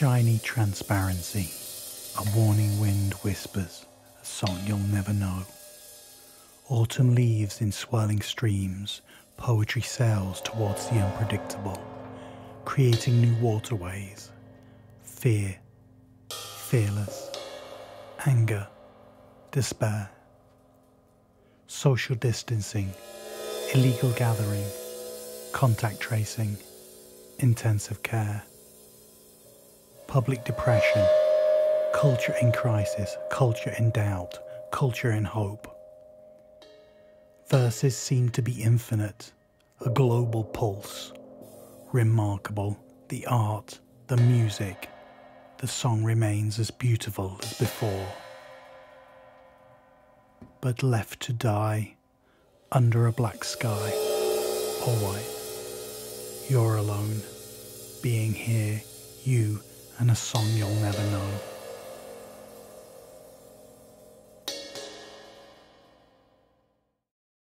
shiny transparency, a warning wind whispers a song you'll never know. Autumn leaves in swirling streams, poetry sails towards the unpredictable, creating new waterways. Fear, fearless, anger, despair. Social distancing, illegal gathering, contact tracing, intensive care public depression, culture in crisis, culture in doubt, culture in hope. Verses seem to be infinite, a global pulse. Remarkable, the art, the music, the song remains as beautiful as before. But left to die under a black sky, always, you're alone, being here, you and a song you'll never know.